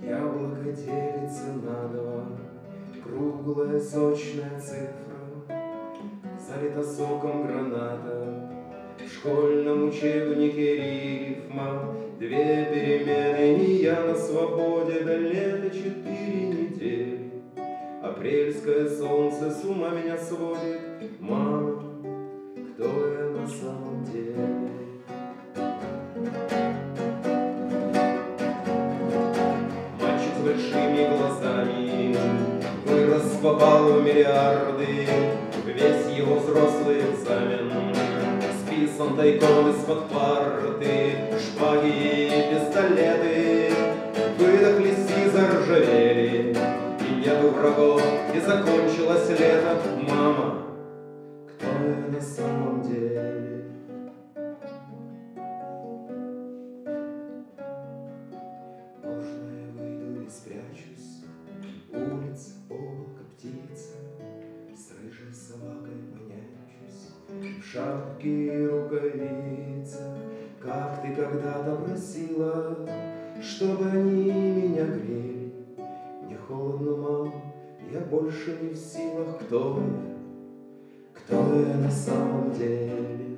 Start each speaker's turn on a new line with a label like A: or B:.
A: Яблоко делится на два, Круглая сочная цифра, Залита соком граната. В школьном учебнике рифма, Две перемены, и я на свободе До лета четыре недели. Апрельское солнце с ума меня сводит, Мама, кто я на самом деле? Большими глазами. Вырос, попал в миллиарды Весь его взрослый экзамен. Списан тайком из-под парты Шпаги и пистолеты. Выдохлись и заржавели И нету врагов, и закончилось лето. Мама, кто я на самом деле? Шапке и рукавицах, Как ты когда-то просила, Чтобы они меня грели. Мне холодно, мам, я больше не в силах, Кто я, кто я на самом деле?